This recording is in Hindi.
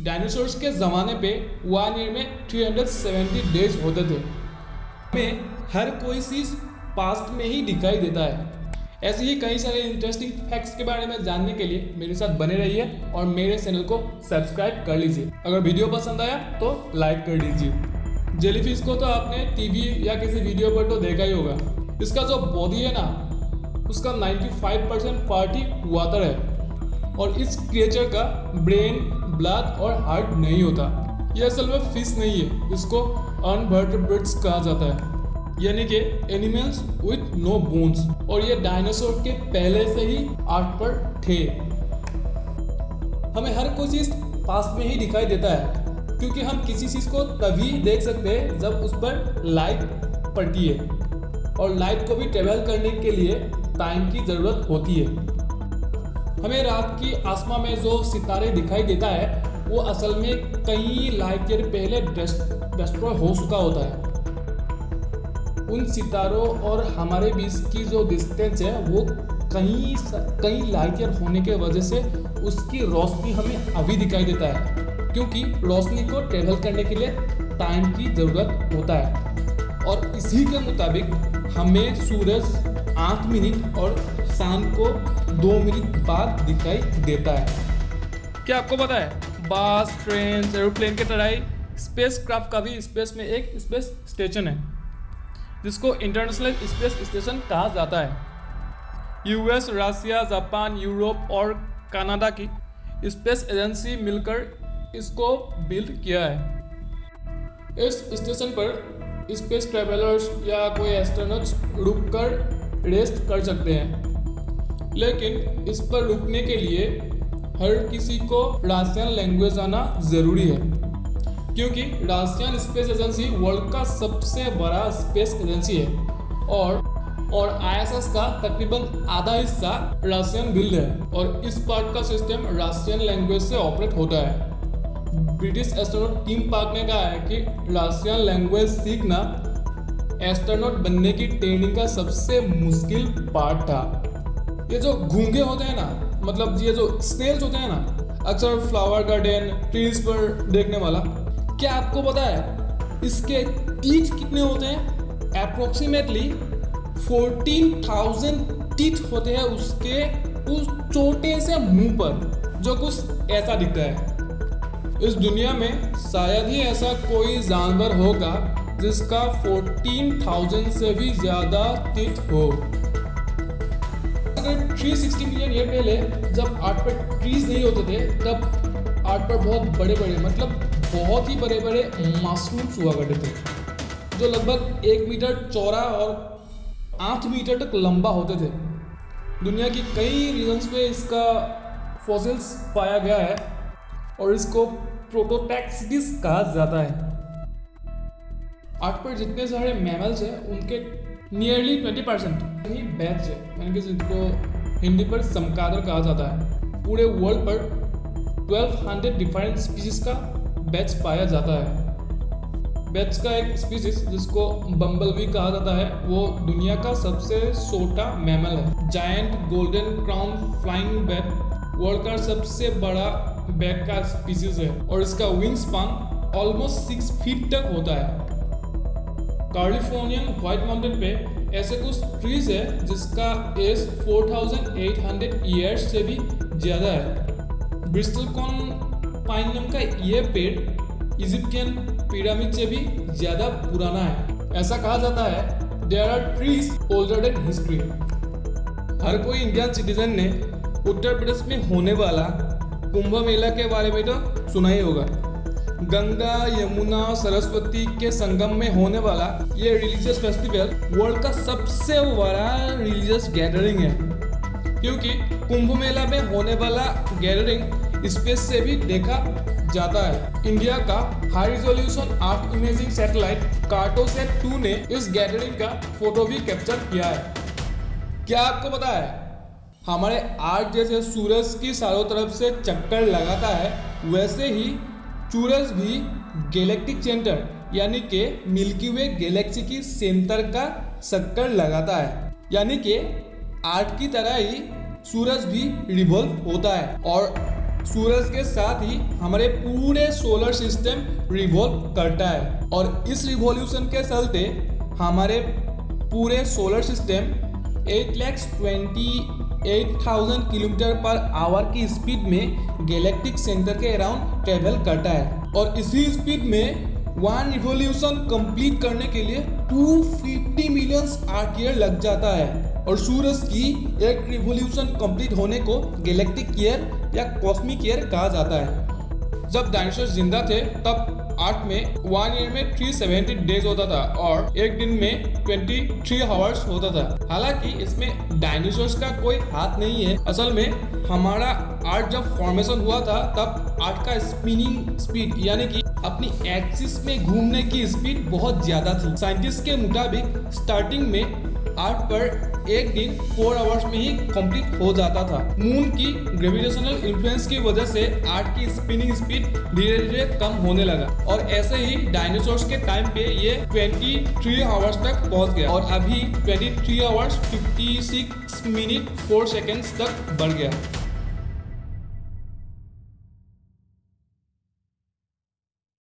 डायनासोर्स के ज़माने पे वन ईयर में 370 डेज़ होते थे। हमें हर कोई चीज़ पास्ट में ही दिखाई देता है। ऐसे ही कई सारे इंटरेस्टिंग फैक्ट्स के बारे में जानने के लिए मेरे साथ बने रहिए और मेरे चैनल को सब्सक्राइब कर लीजिए। अगर वीडियो पसंद आया तो लाइक कर लीजिए जेलीफिश को तो आपने टीवी या किसी वीडियो पर तो देखा ही होगा। इसका जो बॉडी है ना, उसका 95 परसेंट पार्टी वाटर है। और इस क्रिएचर का ब्रेन ब्लड और हार्ट नहीं होता। ये असल में फ़िश नहीं है, इसको अनवर्टेब्रेट्स कहा जाता है। यानी कि एनिमल्स विथ नो बोन्स और ये डायनासोर के पहले से ही आर्ट पर थे। हमें हर कोई चीज़ पास में ही दिखाई देता है, क्योंकि हम किसी चीज़ को तभी देख सकते हैं जब उस पर लाइट पड़ती है। और लाइट को भी ट्रेवल करने के लिए टाइम की ज़रूरत होती है। हमें रात की आसमां में जो सितारे दिखाई देता है, वो असल में कई लाइट ईयर पहले डिस्ट्रॉय हो चुका होता है। उन सितारों और हमारे बीच की जो डिस्टेंस है, वो कहीं कई लाइट ईयर होने के वजह से उसकी रोशनी हमें अभी दिखाई देता है, क्योंकि रोशनी को ट्रेवल करने के लिए टाइम की ज़रूरत होता है। और इसी के मुताबिक हमें सूरज आठ मिनट और शाम को दो मिनट बाद दिखाई देता है। क्या आपको पता है, बस, ट्रेन, एरोप्लेन के तरह स्पेस क्राफ्ट का भी स्पेस में एक स्पेस स्टेशन है, जिसको इंटरनेशनल स्पेस स्टेशन कहा जाता है। यूएस रशिया जापान यूरोप और कनाडा की स्पेस एजेंसी मिलकर इसको बिल्ड किया है। इस स्टेशन पर स्पेस ट्रेवलर्स या कोई एस्ट्रोनॉट्स रुक कर रेस्ट कर सकते हैं। लेकिन इस पर रुकने के लिए हर किसी को राशियन लैंग्वेज आना ज़रूरी है, क्योंकि राशियन स्पेस एजेंसी वर्ल्ड का सबसे बड़ा स्पेस एजेंसी है और और आईएसएस का तकरीबन आधा हिस्सा राशियन बिल्ड है और इस पार्ट का सिस्टम राशियन लैंग्वेज से ऑपरेट होता है। ब्रिटिश एस्ट्रोनॉट टीम पार्क ने कहा है कि राशियन लैंग्वेज सीखना एस्ट्रोनॉट बनने की ट्रेनिंग का सबसे मुश्किल पार्ट था। ये जो घूँगे होते हैं ना मतलब ये जो स्नेल्स होते हैं ना, अक्सर फ्लावर गार्डन ट्रीज पर देखने वाला, क्या आपको पता है, इसके टीथ कितने होते हैं? अप्रोक्सीमेटली फोर्टीन थाउज़ेंड टीथ होते हैं उसके उस छोटे से मुँह पर, जो कुछ ऐसा दिखता है। इस दुनिया में शायद ही ऐसा कोई जानवर होगा जिसका फोर्टीन थाउज़ेंड से भी ज़्यादा टीथ हो। 360 मिलियन ईयर पहले जब आर्ट पर ट्रीज नहीं होते थे, तब आर्ट पर बहुत बड़े बड़े मतलब बहुत ही बड़े बड़े मशरूम्स हुआ करते थे, जो लगभग एक मीटर चौड़ा और आठ मीटर तक लंबा होते थे। दुनिया की कई रीजन्स पे इसका फॉसिल्स पाया गया है और इसको प्रोटोटैक्सिस कहा जाता है। आर्ट पर जितने सारे मैमल्स हैं, उनके नियरली ट्वेंटी परसेंट ही बैच है। यानी कि जिनको हिंदी पर समकादर कहा जाता है। पूरे वर्ल्ड पर 1200 डिफरेंट स्पीसीज का बैच पाया जाता है। बैच का एक स्पीसीज जिसको बम्बल भी कहा जाता है, वो दुनिया का सबसे छोटा मैमल है। Giant golden crown flying bat world का सबसे बड़ा बैट का स्पीसीज है और इसका wing span almost six feet तक होता है। कैलिफोर्नियन व्हाइट माउंटेन पे ऐसे कुछ ट्रीज है जिसका एज 4800 ईयर्स से भी ज़्यादा है। ब्रिस्टल कॉन पाइन नाम का ये पेड़ इजिप्टियन पिरामिड से भी ज़्यादा पुराना है। ऐसा कहा जाता है there are trees older than history हर कोई इंडियन सिटीजन ने उत्तर प्रदेश में होने वाला कुंभ मेला के बारे में तो सुना ही होगा। गंगा, यमुना, सरस्वती के संगम में होने वाला ये रिलीजियस फेस्टिवल वर्ल्ड का सबसे बड़ा रिलीजियस गैदरिंग है। क्योंकि कुंभ मेला में होने वाला गैदरिंग स्पेस से भी देखा जाता है। इंडिया का high resolution art imaging satellite Cartosat 2 ने इस गैदरिंग का फ़ोटो भी कैप्चर किया है। क्या आपको पता है? हमारे आर्ट जैसे सूरज की चारों तरफ़ से चक्कर लगाता है, वैसे ही सूरज भी गैलेक्टिक सेंटर यानी कि मिल्की वे गैलेक्सी की सेंटर का चक्कर लगाता है। यानी कि आर्ट की तरह ही सूरज भी रिवॉल्व होता है और सूरज के साथ ही हमारे पूरे सोलर सिस्टम रिवॉल्व करता है। और इस रिवॉल्यूशन के चलते हमारे पूरे solar system eight lakhs twenty eight thousand kilometre per hour की स्पीड में गैलेक्टिक सेंटर के अराउंड ट्रेवल करता है। और इसी स्पीड में वन रिवोल्यूशन कंप्लीट करने के लिए 250 मिलियन आर्ट ईयर लग जाता है। और सूरज की एक रिवोल्यूशन कंप्लीट होने को गैलेक्टिक ईयर या कॉस्मिक ईयर कहा जाता है। जब डायनासोर ज़िंदा थे, तब आर्ट में वन ईयर में 370 डेज़ होता था और एक दिन में 23 आवर्स होता था। हालाँकि इसमें डायनासोर्स का कोई हाथ नहीं है। असल में हमारा आर्ट जब फॉर्मेशन हुआ था, तब आर्ट का स्पिनिंग स्पीड यानी कि अपनी एक्सिस में घूमने की स्पीड बहुत ज़्यादा थी। साइंटिस्ट के मुताबिक स्टार्टिंग में आर्ट पर एक दिन फोर आवर्स में ही कंप्लीट हो जाता था। मून की ग्रेविटेशनल इन्फ्लुएंस की वजह से आर्ट की स्पिनिंग स्पीड धीरे धीरे कम होने लगा। और ऐसे ही डायनासोर्स के टाइम पे ये 23 आवर्स तक पहुँच गया। और अभी 23 आवर्स 56 मिनट 4 सेकेंड्स तक बढ़ गया।